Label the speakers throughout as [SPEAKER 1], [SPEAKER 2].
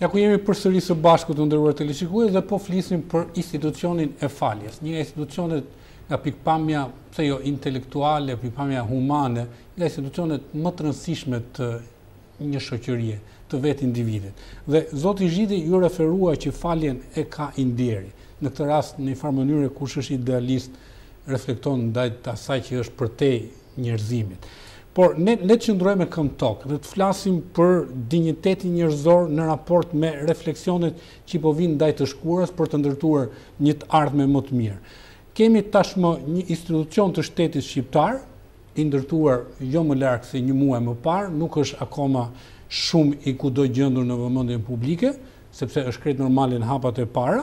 [SPEAKER 1] Ja ku jemi përsëri së bashku të nderuar teleshikues dhe po flisnim për institucionin e faljes. Një nga institucionet nga pikëpamja, pse jo intelektuale, pikëpamja humane, nga institucionet më të rëndësishme të një shoqërie, të vetë individit. Dhe zoti Zhiti iu referua që faljen e ka i ndjeri. Në këtë rast në një farë mënyre kush është idealist reflekton ndaj asaj që është përtej njerëzimit. Por ne të qëndrojmë me këmbë në tokë dhe të flasim për dinjitetin njerëzor në raport me refleksionet që i po vijnë ndaj të shkuarës për të ndërtuar një të ardhme më të mirë. Kemi tashmë një institucion të shtetit shqiptar, i ndërtuar jo më larg se një muaj më parë, nuk është akoma shumë i kudo gjendur në vëmendjen publike, sepse është krejt normale në hapat e para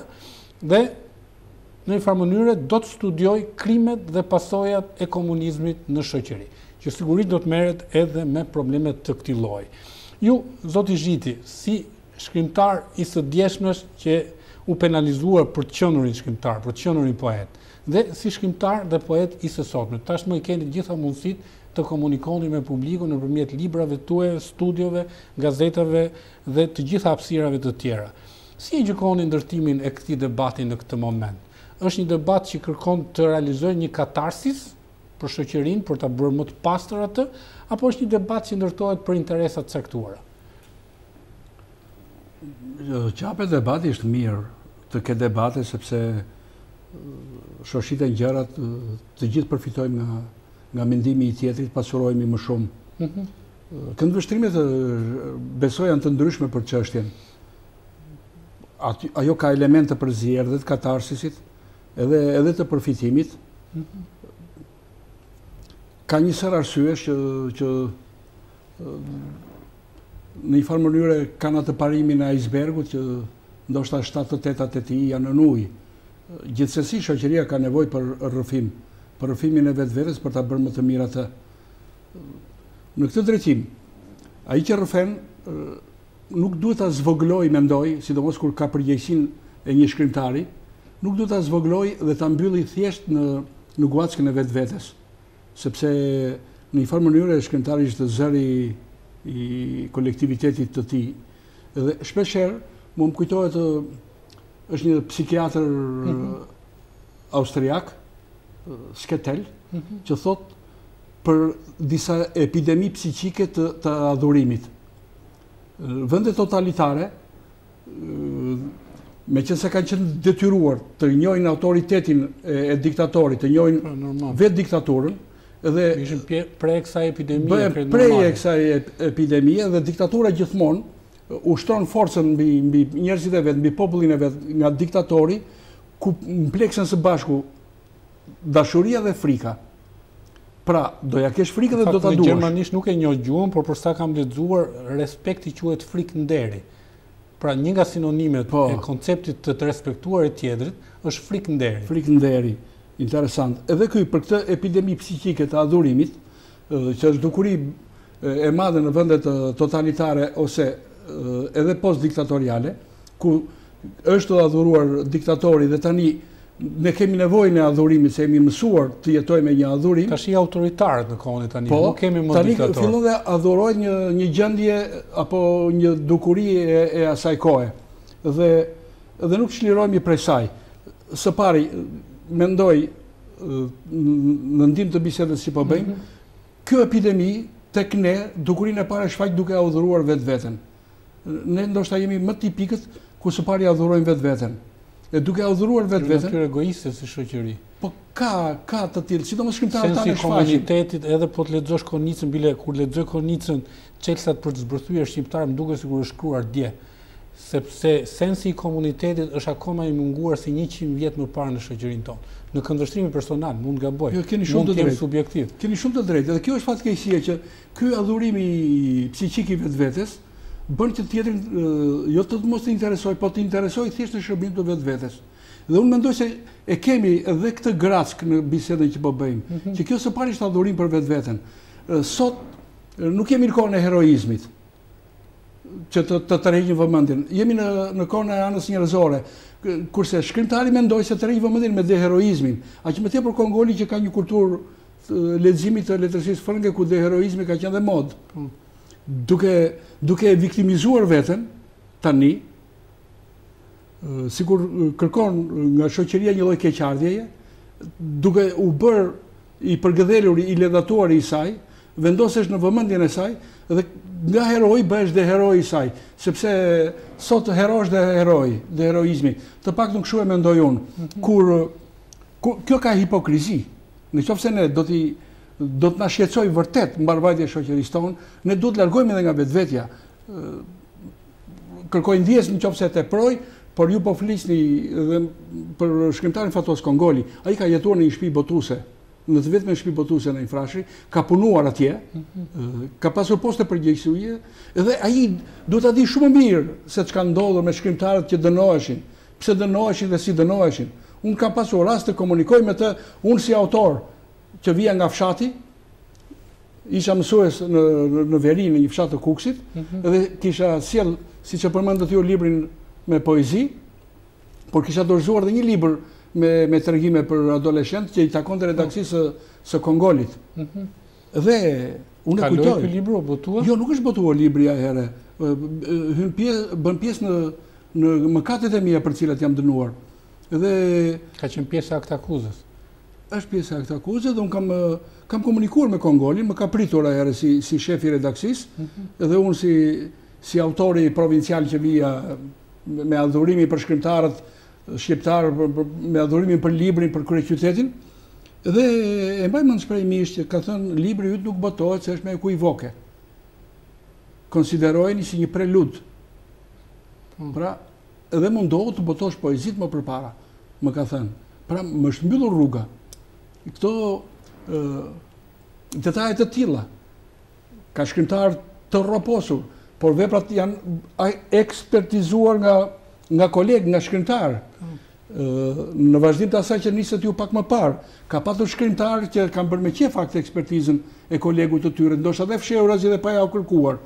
[SPEAKER 1] dhe Në një farë mënyre do të studiojë krimet dhe pasojat e komunizmit në shoqëri, që sigurisht do të merret edhe me problemet e këtij lloji. Ju, zoti Zhiti, si shkrimtar i së djeshmes që u penalizua për të qenurin shkrimtar, për të qenurin poet, dhe si shkrimtar dhe poet i së sotme, tashmë i keni të gjitha mundësitë të komunikoni me publikun nëpërmjet librave tuaja, studiove, gazetave, dhe të gjitha hapësirave të tjera. Si e gjykoni ndërtimin e këtij debati në këtë moment? Është një debat që kërkon të realizojë një katarsis për shoqërinë, për ta bërë më të pastër atë, apo është një debat që ndërtohet për interesa të caktuara?
[SPEAKER 2] Që u hap debati është mirë të ketë debate sepse shoshiten gjërat të gjithë përfitojmë nga nga mendimi i tjetrit, pasurohemi më shumë. Mhm. Këndvështrimet besoj janë të ndryshme për çështjen. Ajo ka elementë të përzier dhe të katarsisit, edhe edhe të përfitimit. Ka një sërë arsyesh që që në një farë mënyre kanë atë parimin e icebergut që ndoshta 7/8 e tij janë nën ujë. Gjithsesi shoqëria ka nevojë për rrëfim, për rrëfimin e vetvetes për ta bërë më të mirë atë. Në këtë drejtim, ai që rrëfen nuk duhet ta zvogëlojë, mendoj, sidomos kur ka përgjegjësinë e një shkrimtari, nuk duhet ta zvogëlojë dhe ta mbyllë thjesht në në guaskën e vetvetes, sepse në një farë mënyre shkrimtari ishte zëri i kolektivitetit të tij. Dhe shpesh herë mua më kujtohet është një psikiatër mhm. austriak, Sketel, mhm. që thotë për disa epidemi psiqike të të adhurimit. Vendet totalitare, meqënëse kanë qënë detyruar të njojnë autoritetin e diktatorit, të njojnë po, vetë diktaturën,
[SPEAKER 1] dhe ishin pre e kësaj epidemie,
[SPEAKER 2] pre e kësaj epidemie, dhe diktatura gjithmonë ushtron forcën mbi njerëzit e vet, mbi popullin e vet, nga diktatori, ku mpleksen së bashku Dashuria dhe frika. Pra, do ja kesh frikën dhe do ta duash.
[SPEAKER 1] Në gjermanisht nuk e njoh gjuhën, por për sa kam lexuar, respekti quhet frikë nderi. Pra, një nga sinonimet po. e konceptit të të respektuar e tjetrit është frikë nderi.
[SPEAKER 2] Frikë nderi. Interesant. Edhe ky për këtë epidemi psiqike të adhurimit, që është dukuri e madhe në vendet totalitare ose edhe post diktatoriale, ku është të adhuruar diktatori dhe tani ne kemi nevojën e adhurimit se jemi mësuar të jetojmë me një adhurim.
[SPEAKER 1] Tash i autoritarët në kohën e tani,
[SPEAKER 2] po,
[SPEAKER 1] nuk kemi më diktator.
[SPEAKER 2] Tani fillon dhe adhurojnë një një gjendje apo një dukuri e, e asaj kohe. Dhe dhe nuk çlirohemi prej saj. Së pari mendoj në ndihmë të bisedës që po bëjmë, kjo epidemi tek ne dukurinë e parë e shfaq duke adhuruar vetveten. Ne ndoshta jemi më tipikët ku së pari adhurojmë vetveten. E duke adhuruar vetveten...
[SPEAKER 1] Ne egoistë si shoqëri.
[SPEAKER 2] Po ka, ka të tillë, sidomos
[SPEAKER 1] shkrimtarët tanë shfaqin. Sensi i komunitetit edhe po të lexosh Konicën, bile kur lexoj Konicën, Çelësat për të zbërthyer shqiptarët më duket sikur është shkruar dje, sepse sensi i komunitetit është akoma i munguar si njëqind vjet më parë në shoqërinë tonë. Në këndvështrimin personal, mund të gaboj,
[SPEAKER 2] jo, keni shumë
[SPEAKER 1] mund të jem subjektiv.
[SPEAKER 2] Keni shumë të drejtë, dhe kjo është fatkeqësia që ky adhurim i psiqik i vetvetes bën që tjetrin jo të të mos të interesojë, por të interesojë thjesht në shërbim të vetvetes. Dhe unë mendoj se e kemi edhe këtë grackë në bisedën që po bëjmë, mhm. që kjo së pari është adhurim për vetveten. Sot Nuk jemi në kohën e heroizmit që të të tërheqin vëmendjen. Jemi në në kohën e anës njerëzore. Kurse shkrimtari mendoj se tërheq vëmendjen me deheroizmin. Aq më tepër Kongoli që ka një kulturë leximi të letërsisë frënge ku deheroizmi ka qenë dhe modë. Po. Duke duke e viktimizuar veten tani sikur kërkon nga shoqëria një lloj keqardhjeje, duke u bërë i përgëdhelur, i ledhatuari i saj, vendosesh në vëmendjen e saj dhe nga heroi bëhesh deheroi i saj, sepse sot hero është deheroi, deheroizmi. Të paktën kështu e mendoj unë. Mhm. Kur, kur kjo ka hipokrizi. Në qoftë se ne do të do të na shqetësojë vërtet mbarëvajtja e shoqërisë tonë, ne duhet të largohemi edhe nga vetvetja. Kërkoj ndjesë në qoftë se teproj, por ju po flisni dhe për shkrimtarin Fatos Kongoli. Ai ka jetuar në një shtëpi botuse, Në të vetmen shpi botuese Naim Frashëri, ka punuar atje, ka pasur poste përgjegjësie, edhe ai duhet ta dijë shumë mirë se ç'ka ndodhur me shkrimtarët që dënoheshin, pse dënoheshin dhe si dënoheshin. Unë kam pasur rast të komunikoj me të, unë si autor që vija nga fshati, isha mësues në, në veri në një fshat të Kukësit, mhm. edhe kisha sjellë, siç e përmendët ju, librin me poezi, por kisha dorëzuar dhe një libër me, me tregime për adoleshentë që i takonte redaksisë së, së Kongolit. Mhm. Dhe unë e kujtoj. Kaloi
[SPEAKER 1] libri, u botua?
[SPEAKER 2] Jo, nuk është botuar libri atëherë. Hyn pjesë, bën pjesë në, në mëkatet e mia për të cilat jam dënuar. Dhe...
[SPEAKER 1] Ka qenë pjesë e aktakuzës?
[SPEAKER 2] është pjesë e aktakuzës dhe unë kam, kam komunikuar me Kongolin, më ka pritur atëherë si, si shef i redaksisë, mhm. dhe unë si, Si autor provincial që vija, me adhurimin për shkrimtarët shqiptarë, me adhurimin për librin, për kryeqytetin, dhe e mbaj mend shprehimisht që më ka thënë libri yt nuk botohet se është me ekuivoke. Konsiderojeni si një prelud. Hmm. Pra, edhe mundohu të botosh poezitë më përpara, më ka thënë. Pra, më është mbyllur rruga. Këto detaje të tilla. Ka shkrimtarë të rroposur, por veprat janë ekspertizuar nga nga kolegë, nga shkrimtarë. Po. Në vazhdim të asaj që nisët ju pak më parë, ka patur shkrimtarë që kanë bërë me qejf aktekspertizën e kolegut të tyre, ndoshta edhe fshehurazi dhe pa ua kërkuar.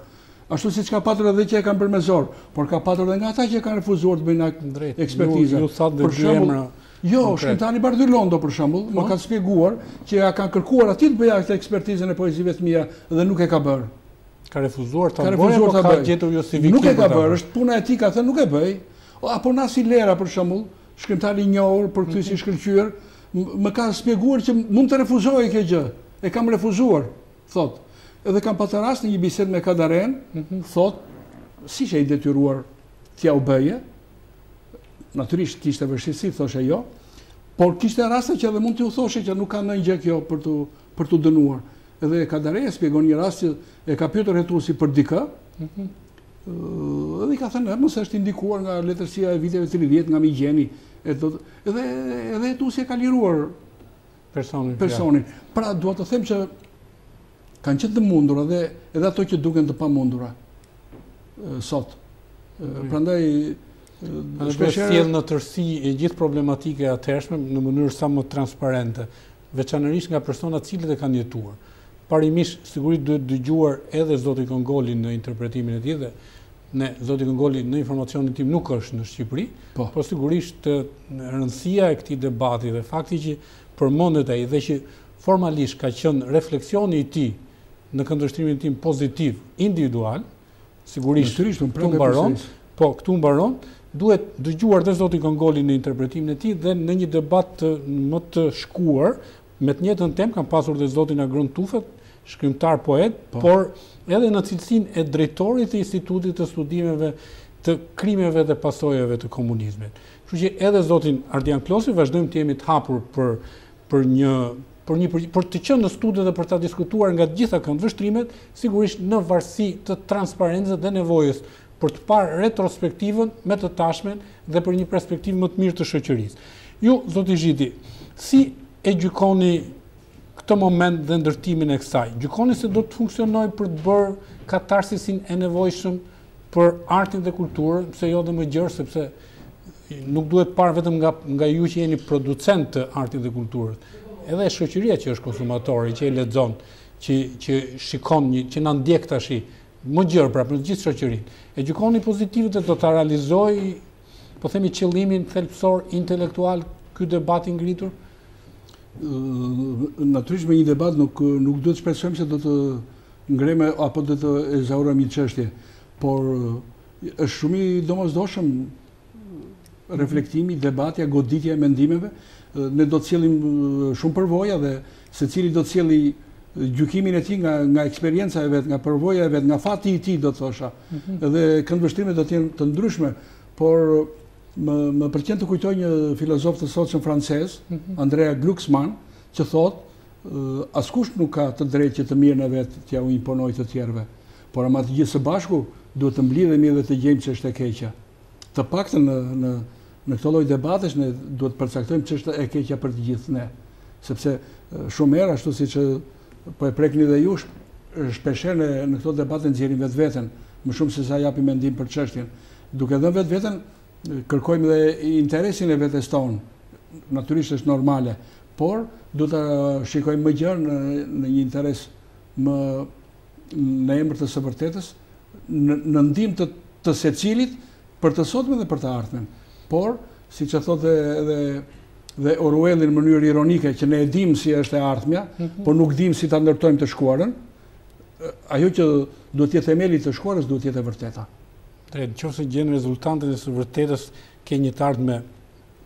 [SPEAKER 2] Ashtu siç ka patur edhe që e kanë bërë me zor, por ka patur edhe nga ata që e kanë refuzuar të bëjnë aktekspertizën.
[SPEAKER 1] Ju thatë dhe dy emra,
[SPEAKER 2] Jo, shkrimtari Bardhyl Londo për shembull, më po. ka shpjeguar që ia kanë kërkuar atij të bëjë aktekspertizën e poezive të mia dhe nuk e ka bërë.
[SPEAKER 1] Ka refuzuar ta bëjë, apo ka gjetur justifikim.
[SPEAKER 2] Nuk e ka bërë, është puna e tij, ka thënë nuk e bëj. Apo Nasi Lera për shembull, shkrimtari i njohur përkthyes i shkëlqyer, më ka shpjeguar që mund të refuzohej kjo gjë. E kam refuzuar, thotë. Edhe kam patur rast në një bisedë me Kadarenë, mhm. thotë, s'ishe i detyruar t'ua bëje, Natyrisht kishte vështirësi, thoshe jo, por kishte raste që edhe mund t'u thoshe që nuk ka ndonjë gjë kjo për të për të dënuar. Edhe Kadareja shpjegon një rast që e ka pyetur hetuesi për dikë, mhm. dhe i ka thënë, mos është ndikuar nga letërsia e viteve 30 nga Migjeni, edhe edhe hetuesi e ka liruar
[SPEAKER 1] personin.
[SPEAKER 2] Pra, dua të them që kanë qenë të mundura dhe edhe ato që duken të pamundura sot. Prandaj...
[SPEAKER 1] Në të sjellë në tërësi e gjithë problematika e atëhershme në mënyrë sa më transparente, veçanërisht nga persona të cilët e kanë jetuar. Parimisht, sigurisht duhet dëgjuar edhe Zoti Kongoli në interpretimin e tij dhe Ne, zoti Këngoli, në informacionin tim nuk është në Shqipëri, po, po sigurisht rëndësia e këtij debati dhe fakti që përmendet ai dhe që formalisht ka qenë refleksioni i tij në këndvështrimin tim pozitiv individual, sigurisht këtu mbaron, po këtu mbaron, duhet dëgjuar dhe zoti Kongoli në interpretimin e tij dhe në një debat më të shkuar Me të njëjtën temë kam pasur dhe zotin Agron Tufën, shkrimtar poet, por edhe në cilësinë e drejtorit të Institutit të Studimeve të Krimeve dhe Pasojave të Komunizmit. Kështu që edhe zotin Ardian Klosi vazhdojmë të jemi të hapur për për një për një për të qenë në studio dhe për ta diskutuar nga të gjitha këndvështrimet, sigurisht në varësi të transparencës dhe nevojës për të parë retrospektivën me të tashmen dhe për një perspektivë më të mirë të shoqërisë. Ju, zoti Zhiti, si e gjykoni këtë moment dhe ndërtimin e kësaj? Gjykoni se do të funksionojë për të bërë katarsisin e nevojshëm për artin dhe kulturën, pse jo dhe më gjerë, sepse nuk duhet parë vetëm nga, nga ju që jeni producentë të artit dhe kulturës, edhe shoqëria që është konsumatori, që e lexon, që, që shikon, që na ndjek të ashi, më gjerë, pra për gjithë shoqërinë. E gjykoni pozitive dhe do ta realizojë, po themi qëllimin thelbësor intelektual ky debat i ngritur?
[SPEAKER 2] Natyrisht me një debat nuk nuk duhet të shpresojmë se do të ngremë apo do të ezaurojmë një çështje, por është shumë i domosdoshëm reflektimi, debati, goditja e mendimeve, ne do të sjellim shumë përvoja dhe secili do të sjellë gjykimin e tij nga eksperienca e vet, nga përvoja e vet, nga fati i tij, do të thosha, mhm. dhe këndvështrime do të jenë të ndryshme, por më pëlqen të kujtoj një filozof të sotshëm francez, mhm. André Glucksmann, që thotë, askush nuk ka të drejtë që të mirën e vet t'jua imponojë të tjerëve, Por ama të gjithë së bashku duhet të mblidhemi dhe të gjejmë ç'është e keqja. Të paktën në në në këto lloj debatesh ne duhet të përcaktojmë ç'është e keqja për të gjithë ne. Sepse shumë herë ashtu siç po e prekni dhe ju, shpeshherë në në këto debate nxjerrim vetveten, më shumë se sa japim mendim për çështjen. Duke dhënë vetveten, kërkojmë dhe interesin e vetes tonë. Natyrisht është normale, por duhet ta shikojmë më gjerë në, në një interes më në emër të së vërtetës, në ndihmë të të secilit, për të sotmen dhe për të ardhmen. Por, siç e thotë dhe, dhe, dhe Orwelli në mënyrë ironike, që ne e dimë si është e ardhmja, mhm. por nuk dimë si ta ndërtojmë të shkuarën, ajo që duhet të jetë themeli i të shkuarës, duhet të jetë e vërteta.
[SPEAKER 1] Drejt, qoftë se gjen rezultanten e së vërtetës, ke një të ardhme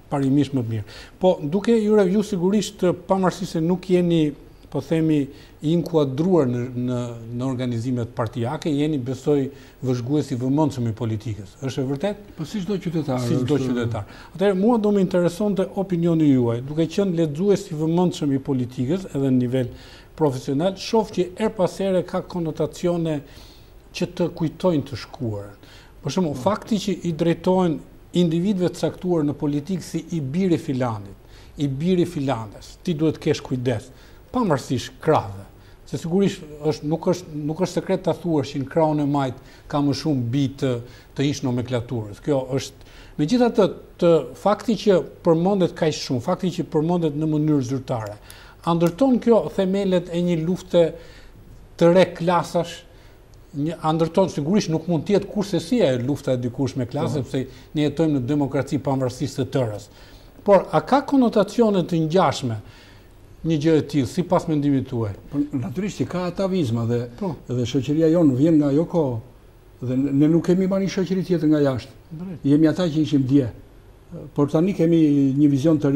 [SPEAKER 1] parimisht më të mirë. Po, duke ju referuar ju sigurisht pavarësisht se nuk jeni, po themi, i inkuadruar në, në, në organizimet partiake, jeni besoj vëzhgues i vëmendshëm i politikës. është e vërtetë?
[SPEAKER 2] Po si çdo qytetar.
[SPEAKER 1] Si çdo qytetar. Atëherë, mua do më interesonte opinioni juaj, duke qenë lexues i vëmendshëm i politikës edhe në nivel profesional, shoh që herë pas here ka konotacione që të kujtojnë të shkuarën. Për shembull, po. fakti që i drejtohen individve të caktuar në politikë si i biri i filanit, i biri i filanes, ti duhet të kesh kujdes, pavarësisht krahëve. Se sigurisht është, nuk, është, nuk është sekret të thua që në krahun e majtë ka më shumë bij të ish-nomenklaturës. Kjo është, megjithatë, te fakti që përmendet kaq shumë, fakti që përmendet në mënyrë zyrtare, a ndërton kjo themelet e një lufte të re klasash një a ndërton sigurisht nuk mund të jetë kurrsesi ajo lufta e dikurshme e klasave po. sepse ne jetojmë në demokraci pavarësisht të tërash. Por a ka konotacione të ngjashme një gjë e tillë sipas mendimit tuaj?
[SPEAKER 2] Po natyrisht që ka atavizma dhe po. dhe shoqëria jonë vjen nga ajo kohë dhe ne nuk kemi marrë një shoqëri tjetër nga jashtë. Jemi ata që ishim dje. Por tani kemi një vizion të